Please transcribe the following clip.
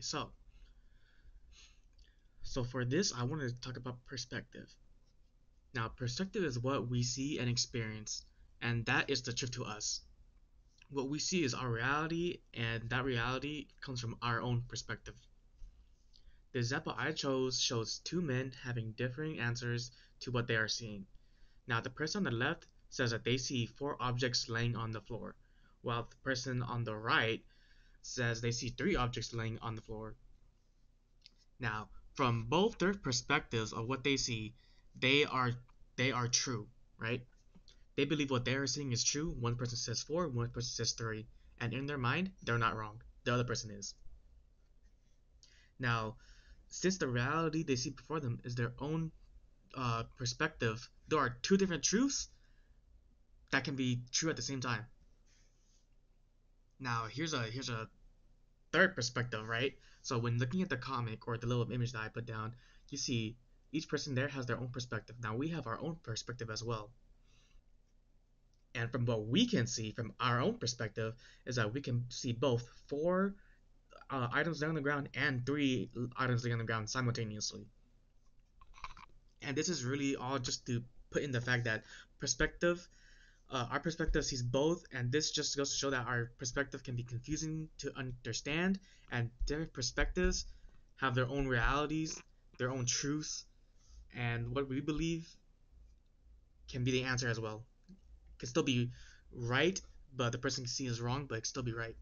So so for this, I wanted to talk about perspective. Now, perspective is what we see and experience, and that is the truth to us. What we see is our reality, and that reality comes from our own perspective. The example I chose shows two men having differing answers to what they are seeing. Now, the person on the left says that they see four objects laying on the floor, while the person on the right says they see three objects laying on the floor. Now, from both their perspectives of what they see, they are they are true, right? They believe what they are seeing is true. One person says four, one person says three, and in their mind, they're not wrong. The other person is. Now, since the reality they see before them is their own uh, perspective, there are two different truths that can be true at the same time. Now, here's a here's a third perspective, right? So when looking at the comic or the little image that I put down, you see each person there has their own perspective. Now we have our own perspective as well. And from what we can see from our own perspective is that we can see both four uh, items on the ground and three items on the ground simultaneously. And this is really all just to put in the fact that perspective uh, our perspective sees both, and this just goes to show that our perspective can be confusing to understand, and different perspectives have their own realities, their own truths, and what we believe can be the answer as well. It can still be right, but the person can see is wrong, but it can still be right.